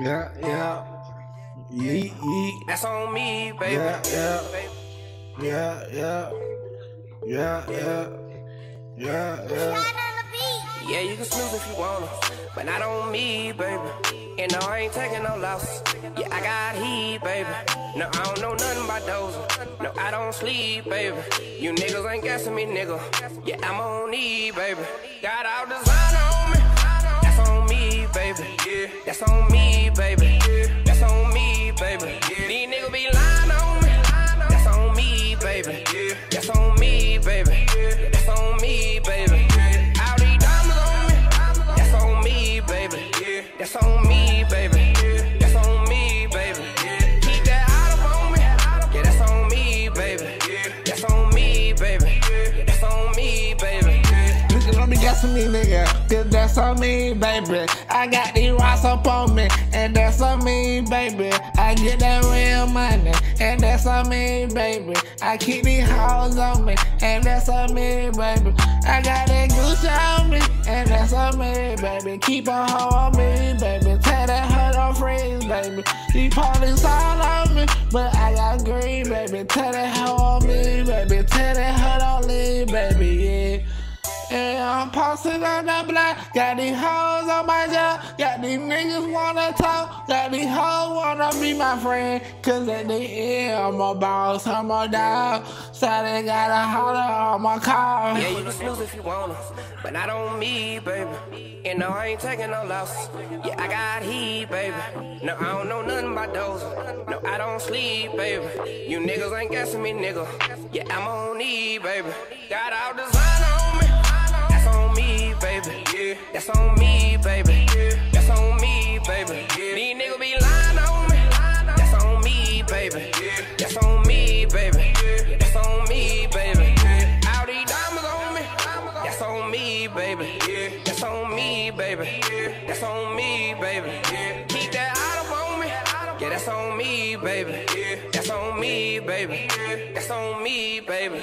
Yeah, yeah. Yeet, yeet. That's on me, baby. Yeah, yeah. Yeah, yeah. Yeah, yeah. Yeah, yeah. Yeah, you can snooze if you wanna, but not on me, baby. And no, I ain't taking no losses. Yeah, I got heat, baby. No, I don't know nothing about those. No, I don't sleep, baby. You niggas ain't guessing me, nigga. Yeah, I'm on E, baby. Got all design baby. Yeah, that's on me, baby. That's on me, baby. These niggas be lying on me. That's on me, baby. That's on me, baby. That's on me, baby. All these diamonds on me. That's on me, baby. That's on me, Let me nigga. Cause that's on me, baby. I got these rocks up on me, and that's on me, baby. I get that real money, and that's on me, baby. I keep these hoes on me, and that's on me, baby. I got that Gucci on me, and that's on me, baby. Keep a hoe on me, baby. Tell that hoe don't freeze, baby. These police all on me, but I got green, baby. Tell that hoe on me, baby. Tell that hoe don't leave, baby, I'm posted on the block. Got these hoes on my job. Got these niggas wanna talk. Got these hoes wanna be my friend. Cause at the end, I'm a boss, I'm a dog. So they gotta holler on my car. Yeah, you can snooze if you wanna, but not on me, baby. And no, I ain't taking no loss. Yeah, I got heat, baby. No, I don't know nothing about those. No, I don't sleep, baby. You niggas ain't guessing me, nigga. Yeah, I'm on E, baby. Got all design That's on me, baby. That's on me, baby. All these diamonds on me. That's on me, baby. That's on me, baby. That's on me, baby. Keep that out of on me. Yeah, that's on me, baby. That's on me, baby. That's on me, baby.